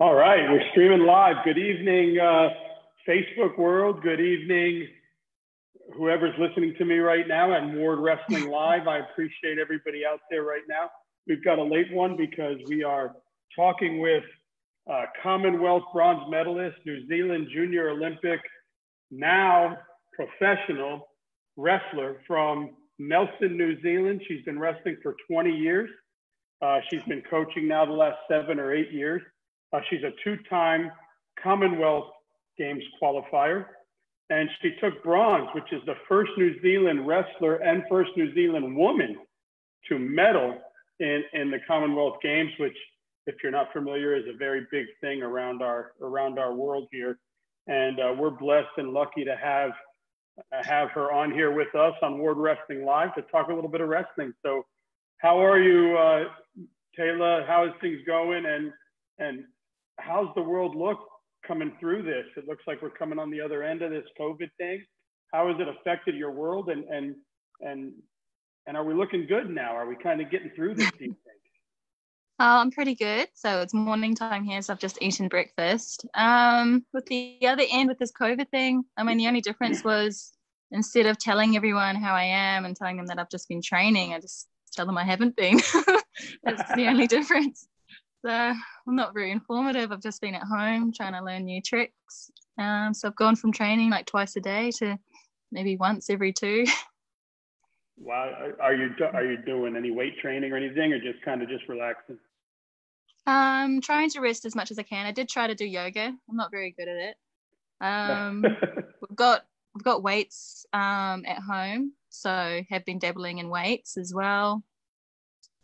All right, we're streaming live. Good evening, uh, Facebook world. Good evening, whoever's listening to me right now at Ward Wrestling Live. I appreciate everybody out there right now. We've got a late one because we are talking with uh, Commonwealth bronze medalist, New Zealand Junior Olympic, now professional wrestler from Nelson, New Zealand. She's been wrestling for 20 years. Uh, she's been coaching now the last seven or eight years. Uh, she's a two-time Commonwealth Games qualifier, and she took bronze, which is the first New Zealand wrestler and first New Zealand woman to medal in, in the Commonwealth Games, which, if you're not familiar, is a very big thing around our around our world here. And uh, we're blessed and lucky to have have her on here with us on Ward Wrestling Live to talk a little bit of wrestling. So, how are you, uh, Tayla? How is things going? And and how's the world look coming through this? It looks like we're coming on the other end of this COVID thing. How has it affected your world? And and and and are we looking good now? Are we kind of getting through this? Do you think? Uh, I'm pretty good. So it's morning time here, so I've just eaten breakfast. Um, with the other end, with this COVID thing, I mean, the only difference was instead of telling everyone how I am and telling them that I've just been training, I just tell them I haven't been. That's the only difference. I'm not very informative. I've just been at home trying to learn new tricks. Um, so I've gone from training like twice a day to maybe once every two. Wow, are you are you doing any weight training or anything, or just kind of just relaxing? Um, trying to rest as much as I can. I did try to do yoga. I'm not very good at it. Um, we've got we've got weights um, at home, so have been dabbling in weights as well.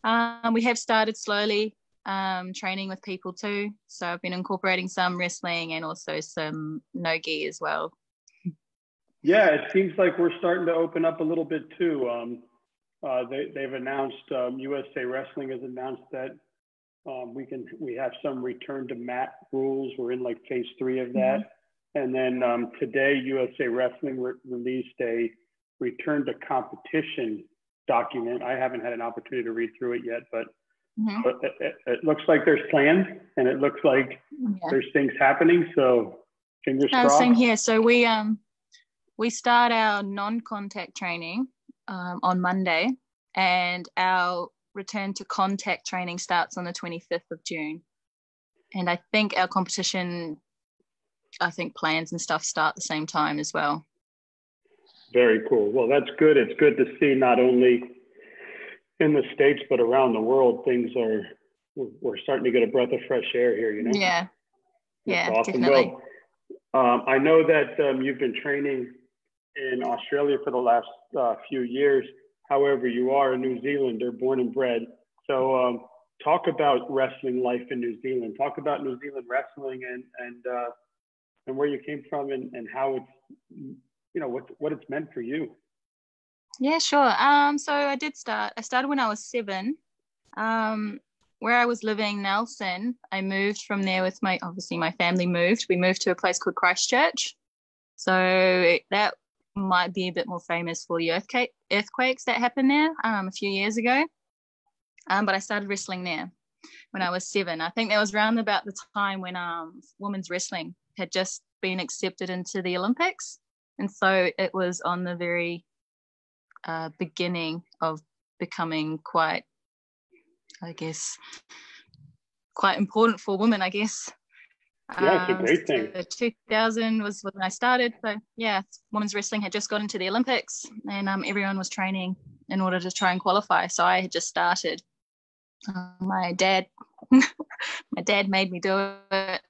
Um, we have started slowly um, training with people too. So I've been incorporating some wrestling and also some nogi as well. Yeah, it seems like we're starting to open up a little bit too. Um, uh, they, they've announced um, USA Wrestling has announced that um, we can we have some return to mat rules. We're in like phase three of that, mm-hmm. and then um, today USA Wrestling re- released a return to competition document. I haven't had an opportunity to read through it yet, but Mm-hmm. But it, it, looks like there's plans and it looks like yeah. there's things happening. So fingers crossed. Same here. So we um we start our non-contact training um, on Monday, and our return to contact training starts on the 25th of June. And I think our competition, I think plans and stuff start the same time as well. Very cool. Well, that's good. It's good to see not only in the states but around the world things are we're starting to get a breath of fresh air here you know? Yeah. That's yeah awesome. definitely. well, um, i know that um, you've been training in australia for the last uh, few years. However you are a new zealander born and bred. So um, talk about wrestling life in new zealand. Talk about new zealand wrestling and and uh, and where you came from and, and how it's you know what what it's meant for you yeah, sure. Um, so I did start. I started when I was seven. Um, where I was living, Nelson, I moved from there with my obviously my family moved. We moved to a place called Christchurch. So that might be a bit more famous for the earthquake earthquakes that happened there um, a few years ago. Um, but I started wrestling there when I was seven. I think that was around about the time when um, women's wrestling had just been accepted into the Olympics, and so it was on the very uh, beginning of becoming quite, I guess, quite important for women, I guess. Yeah, it's a um, great thing. So 2000 was when I started. So yeah, women's wrestling had just got into the Olympics, and um, everyone was training in order to try and qualify. So I had just started. Uh, my dad, my dad made me do it.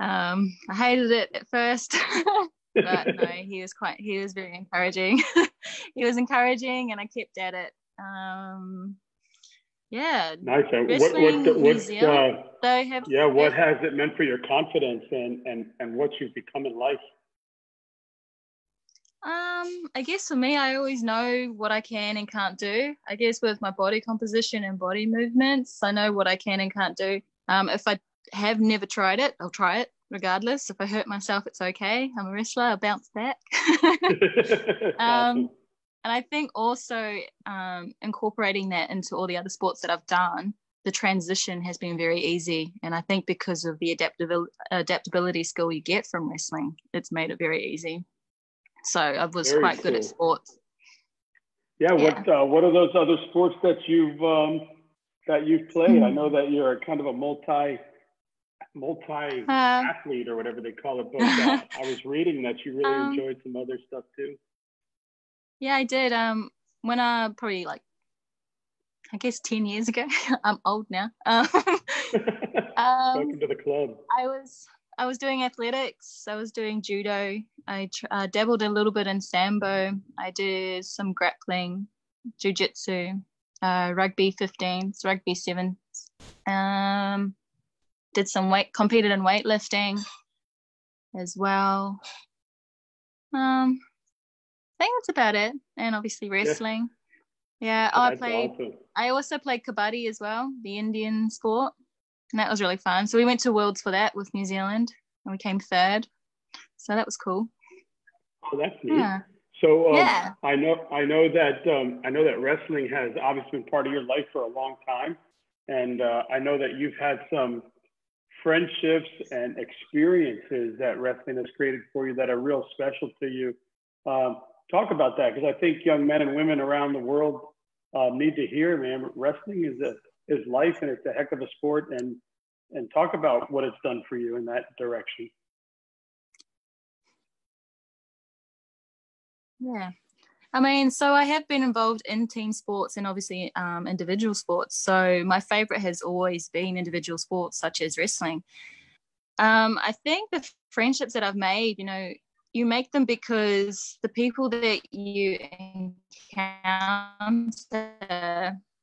Um, I hated it at first. but no, he was quite he was very encouraging. he was encouraging, and I kept at it. Um, yeah. Nice. what what, what uh, have, yeah, what has it meant for your confidence and and and what you've become in life? Um, I guess for me, I always know what I can and can't do. I guess with my body composition and body movements, I know what I can and can't do. Um, if I have never tried it, I'll try it regardless. If I hurt myself, it's okay. I'm a wrestler. I'll bounce back. um, and I think also um, incorporating that into all the other sports that I've done, the transition has been very easy. And I think because of the adaptability, adaptability skill you get from wrestling, it's made it very easy. So I was very quite cool. good at sports. Yeah, yeah. what uh, what are those other sports that you've um, that you've played? Mm-hmm. I know that you're kind of a multi multi uh, athlete or whatever they call it. But uh, I was reading that you really um, enjoyed some other stuff too. Yeah, I did. Um, when I probably like I guess 10 years ago. I'm old now. Um, Welcome to the club. I was I was doing athletics. I was doing judo. I uh, dabbled a little bit in sambo. I did some grappling, jujitsu, uh, rugby 15s, rugby sevens. Um, did some weight, competed in weightlifting as well. Um, I think that's about it. And obviously wrestling. Yeah, oh, I played. Awesome. I also played kabaddi as well, the Indian sport, and that was really fun. So we went to Worlds for that with New Zealand, and we came third. So that was cool. Oh, that's neat. Yeah. So um, yeah. I know I know that um, I know that wrestling has obviously been part of your life for a long time, and uh, I know that you've had some friendships and experiences that wrestling has created for you that are real special to you. Um, talk about that because I think young men and women around the world uh, need to hear, man. Wrestling is a is life and it's a heck of a sport, and and talk about what it's done for you in that direction. Yeah. I mean, so I have been involved in team sports and obviously um, individual sports. So my favorite has always been individual sports such as wrestling. Um, I think the friendships that I've made, you know, you make them because the people that you encounter,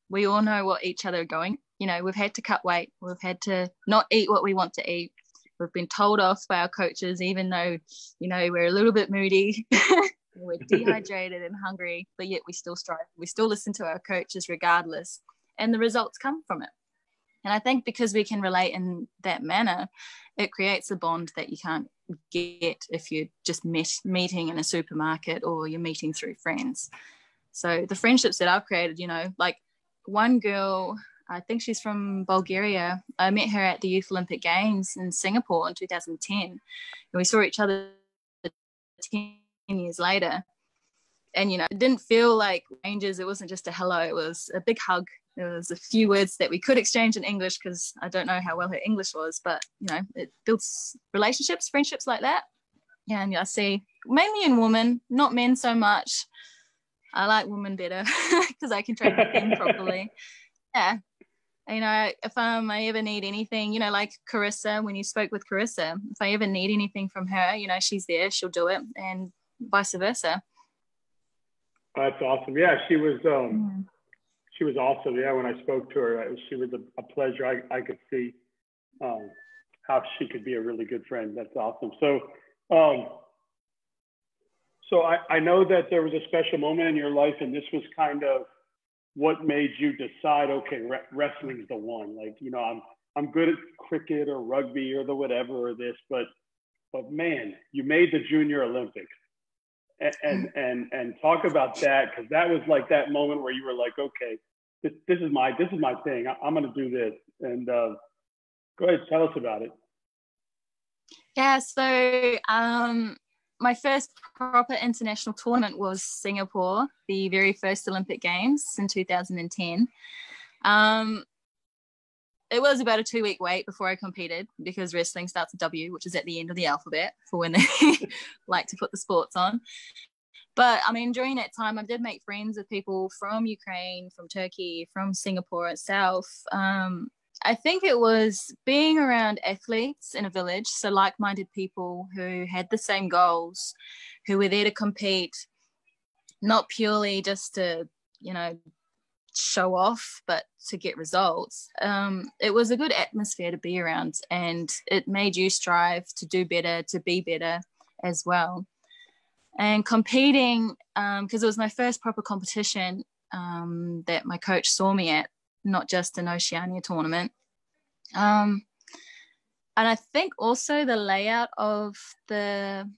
we all know what each other are going. You know, we've had to cut weight, we've had to not eat what we want to eat. We've been told off by our coaches, even though, you know, we're a little bit moody, we're dehydrated and hungry, but yet we still strive. We still listen to our coaches regardless. And the results come from it. And I think because we can relate in that manner, it creates a bond that you can't get if you're just met, meeting in a supermarket or you're meeting through friends. So the friendships that I've created, you know, like one girl, I think she's from Bulgaria. I met her at the Youth Olympic Games in Singapore in 2010. And we saw each other 10 years later. And, you know, it didn't feel like rangers. It wasn't just a hello, it was a big hug there was a few words that we could exchange in English because I don't know how well her English was, but you know, it builds relationships, friendships like that. And I see mainly in women, not men so much. I like women better because I can train them properly. Yeah. You know, if um, I ever need anything, you know, like Carissa, when you spoke with Carissa, if I ever need anything from her, you know, she's there, she'll do it, and vice versa. That's awesome. Yeah, she was um, she was awesome. Yeah, when I spoke to her, she was a, a pleasure. I, I could see um, how she could be a really good friend. That's awesome. So, um, so I, I know that there was a special moment in your life, and this was kind of what made you decide, okay, re- wrestling's the one. Like, you know, I'm I'm good at cricket or rugby or the whatever or this, but but man, you made the Junior Olympics. And and and, and talk about that because that was like that moment where you were like, okay, this, this is my this is my thing. I, am going to do this. And uh, go ahead, tell us about it. Yeah. So um, my first proper international tournament was Singapore, the very first Olympic Games in 2010. Um, it was about a two week wait before I competed because wrestling starts with W, which is at the end of the alphabet for when they like to put the sports on but I mean, during that time, I did make friends with people from Ukraine, from Turkey, from Singapore itself. Um, I think it was being around athletes in a village, so like minded people who had the same goals, who were there to compete, not purely just to, you know, show off, but to get results. Um, it was a good atmosphere to be around, and it made you strive to do better, to be better as well and competing because um, it was my first proper competition um, that my coach saw me at, not just an Oceania tournament. Um, and I think also the layout of the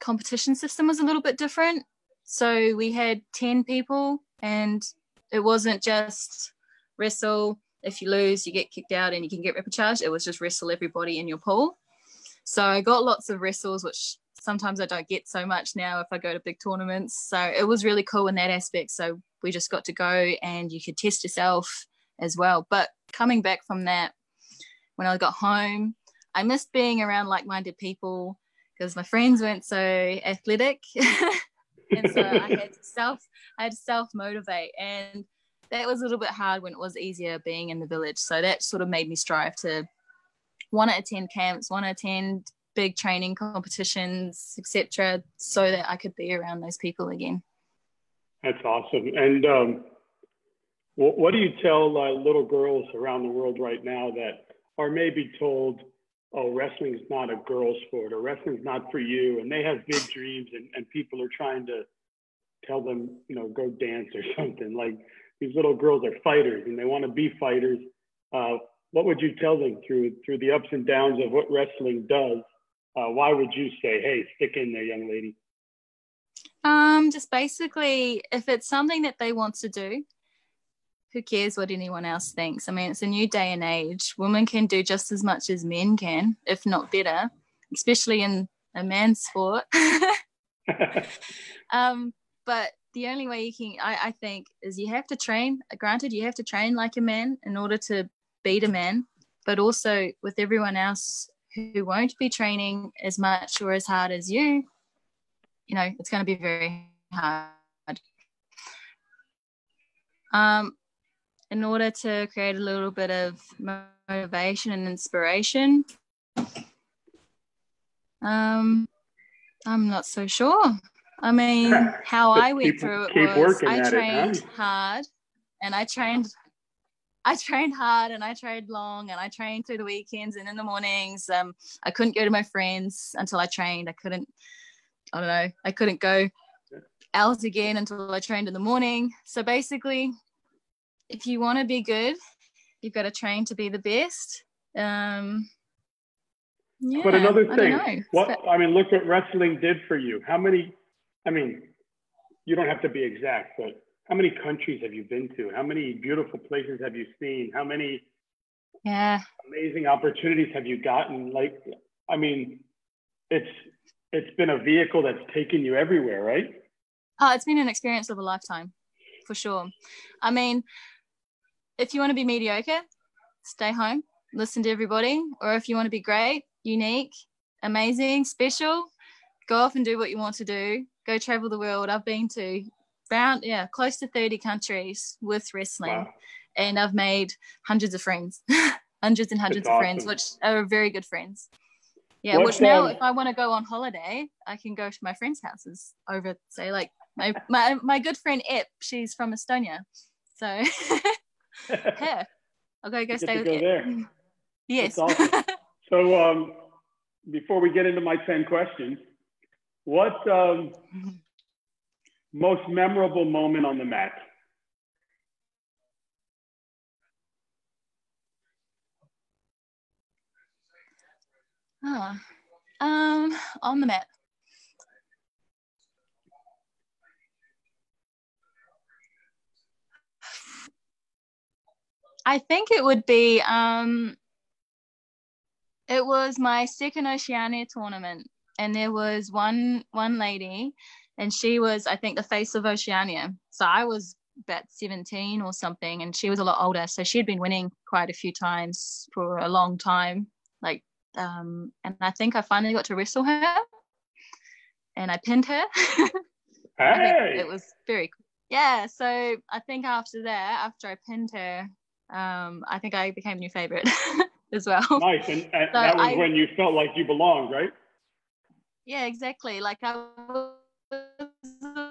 competition system was a little bit different. So we had 10 people, and it wasn't just wrestle, if you lose, you get kicked out and you can get repechage. It was just wrestle everybody in your pool. So I got lots of wrestles, which sometimes I don't get so much now if I go to big tournaments. So it was really cool in that aspect. So we just got to go and you could test yourself as well. But coming back from that, when I got home, I missed being around like minded people because my friends weren't so athletic. and so I had to self I had to self motivate and that was a little bit hard when it was easier being in the village. So that sort of made me strive to want to attend camps, want to attend big training competitions, etc., so that I could be around those people again. That's awesome. And um, what, do you tell uh, little girls around the world right now that are maybe told, oh, wrestling's not a girl sport or wrestling's not for you, and they have big dreams and, and people are trying to tell them, you know, go dance or something. Like these little girls are fighters and they want to be fighters. Uh, what would you tell them through through the ups and downs of what wrestling does? Uh, why would you say, "Hey, stick in there, young lady"? Um, just basically, if it's something that they want to do, who cares what anyone else thinks? I mean, it's a new day and age. Women can do just as much as men can, if not better, especially in a man's sport. um, but the only way you can, I, I think, is you have to train. Granted, you have to train like a man in order to beat a man, but also with everyone else who won't be training as much or as hard as you, you know, it's going to be very hard. Um, in order to create a little bit of motivation and inspiration, um, I'm not so sure. I mean, how I went keep, through it was I trained it, huh? hard and I trained I trained hard and I trained long and I trained through the weekends and in the mornings. Um, I couldn't go to my friends until I trained. I couldn't, I don't know, I couldn't go out again until I trained in the morning. So basically, if you want to be good, you've got to train to be the best. Um, yeah, but another thing, what I mean, look what wrestling did for you. How many? I mean, you don't have to be exact, but how many countries have you been to? How many beautiful places have you seen? How many yeah amazing opportunities have you gotten? Like, I mean, it's it's been a vehicle that's taken you everywhere, right? Oh, it's been an experience of a lifetime, for sure. I mean, if you want to be mediocre, stay home, listen to everybody, or if you want to be great, unique, amazing, special, go off and do what you want to do. Go travel the world. I've been to around yeah close to 30 countries with wrestling wow. and i've made hundreds of friends hundreds and hundreds That's of awesome. friends which are very good friends yeah What's which now um, if i want to go on holiday i can go to my friends houses over say like my my, my good friend Epp she's from estonia so yeah i'll go go stay with go there. yes awesome. so um before we get into my 10 questions what um most memorable moment on the mat? Oh, um, on the mat. I think it would be um it was my second Oceania tournament and there was one one lady and she was i think the face of oceania. So i was about 17 or something and she was a lot older so she had been winning quite a few times for a long time like um and i think i finally got to wrestle her and i pinned her. Hey. it was very cool. Yeah so i think after that after i pinned her um i think i became a new favorite as well nice and, and so that was I, when you felt like you belonged right yeah exactly like i was a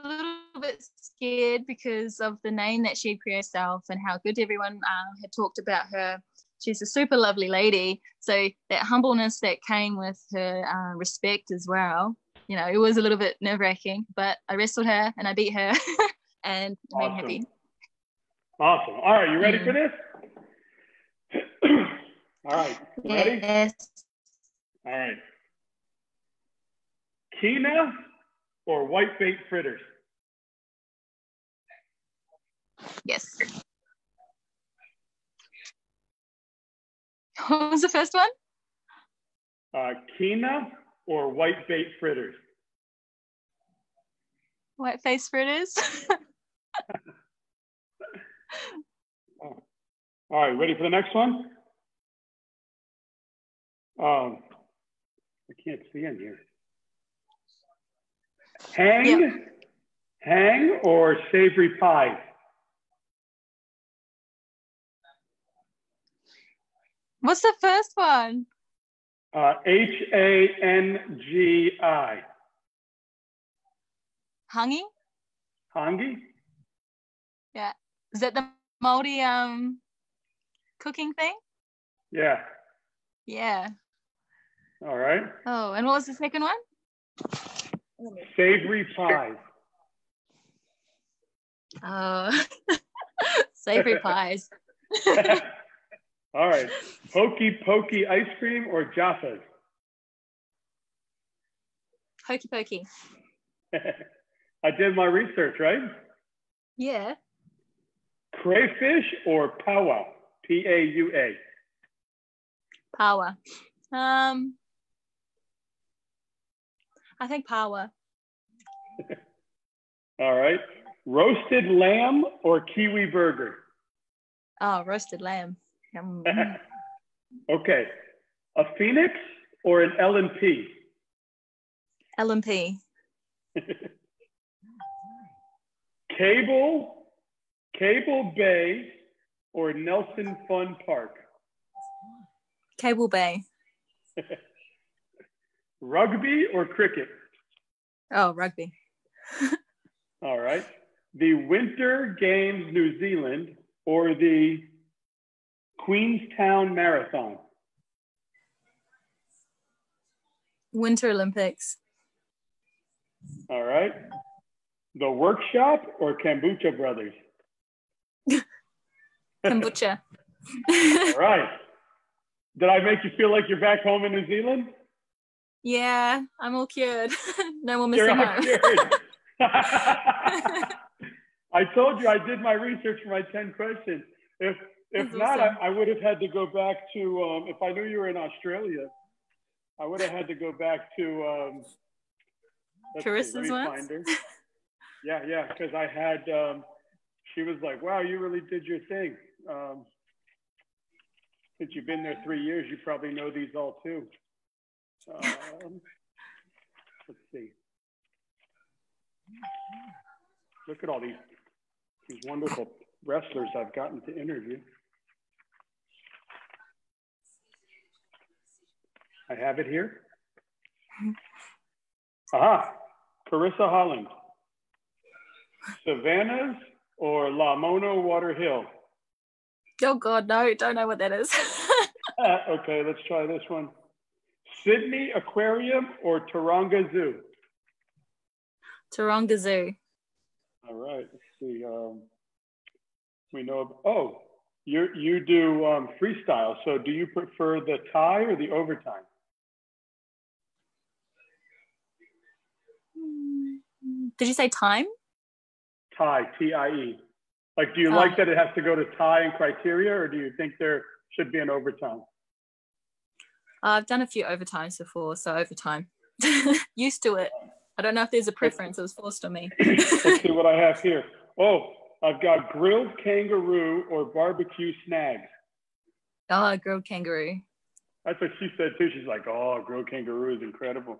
little bit scared because of the name that she had created herself and how good everyone uh, had talked about her. She's a super lovely lady. So that humbleness that came with her uh, respect as well, you know, it was a little bit nerve wracking, but I wrestled her and I beat her and awesome. made happy. Awesome. All right, you ready mm. for this? All right, ready? Yes. All right. Kina or white bait fritters? Yes. What was the first one? Uh, Kina or white bait fritters? White face fritters. All right, ready for the next one? Um, I can't see in here. Hang, Yep. hang or savory pie? What's the first one? Uh, H A N G I. Hangi? Hangi? Yeah. Is that the Māori um cooking thing? Yeah. Yeah. All right. Oh, and what was the second one? Savory pies. Oh, savory pies. All right. Pokey pokey ice cream or Jaffas? Hokey pokey. I did my research, right? Yeah. Crayfish or Paua? P A U A. Paua. Um, I think Paua. All right. Roasted lamb or kiwi burger? Oh, roasted lamb. Okay. A phoenix or an L&P? LMP. Cable, Cable Bay or Nelson Fun Park? Cable Bay. Rugby or cricket? Oh, rugby. All right. The Winter Games New Zealand or the Queenstown Marathon? Winter Olympics. All right. The Workshop or Kombucha Brothers? Kombucha. All right. Did I make you feel like you're back home in New Zealand? Yeah, I'm all cured. no more missing home. I told you I did my research for my 10 questions. If if That's not, awesome. I, I would have had to go back to, um, if I knew you were in Australia, I would have had to go back to, um, let's see, let Carissa's me ones? Yeah, yeah, because I had, um, she was like, wow, you really did your thing. Um, since you've been there three years, you probably know these all too. Um, let's see. Look at all these, these wonderful wrestlers I've gotten to interview. I have it here. Aha, Carissa Holland. Savannah's or La Mona Water Hill? Oh God, no, don't know what that is. Uh, okay, let's try this one. Sydney Aquarium or Taronga Zoo? Taronga Zoo. All right, let's see. Um, we know, Of, oh, you you do um, freestyle. So do you prefer the tie or the overtime? Did you say time? Tie, T-I-E. Like, do you Oh. like that it has to go to tie and criteria, or do you think there should be an overtime? I've done a few overtimes before, so overtime. Used to it. I don't know if there's a preference. It was forced on me. Let's see what I have here. Oh, I've got grilled kangaroo or barbecue snags. Oh, grilled kangaroo. That's what she said too. She's like, oh, grilled kangaroo is incredible.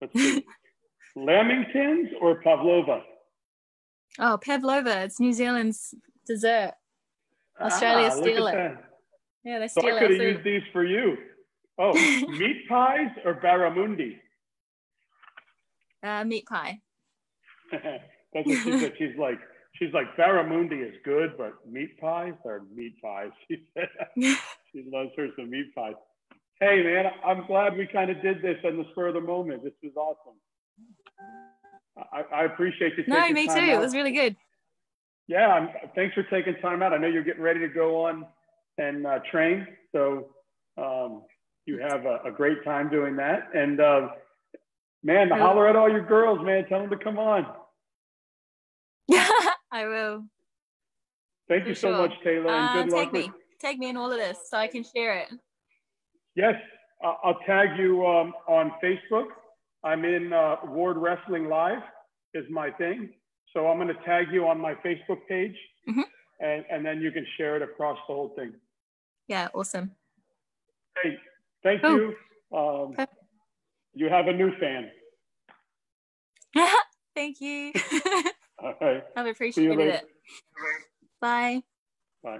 Let's see. Lamingtons or pavlova? Oh, pavlova. It's New Zealand's dessert. Australia Ah, steal it. Yeah, they So steal I our could have used these for you. Oh, meat pies or barramundi? Uh, meat pie. That's what she said. She's like, she's like, barramundi is good, but meat pies are meat pies. She said she loves her some meat pies. Hey man, I'm glad we kind of did this on the spur of the moment. This was awesome. I, I appreciate you. no, me too. time It was really good. Yeah, I'm, thanks for taking time out. I know you're getting ready to go on and uh, train, so um, you have a, a great time doing that. And uh, man, Yeah. holler at all your girls, man. Tell them to come on. I will. Thank For you so sure. much, Tayla, and Uh, good luck take with me. Take me in all of this so I can share it. Yes, I'll tag you um, on Facebook. I'm in uh, Ward Wrestling Live is my thing. So I'm going to tag you on my Facebook page Mhm. and, and then you can share it across the whole thing. Yeah, awesome. Hey, thank Cool. you. Um, Okay. you have a new fan. Thank you. All right. I've appreciated it. Bye. Bye.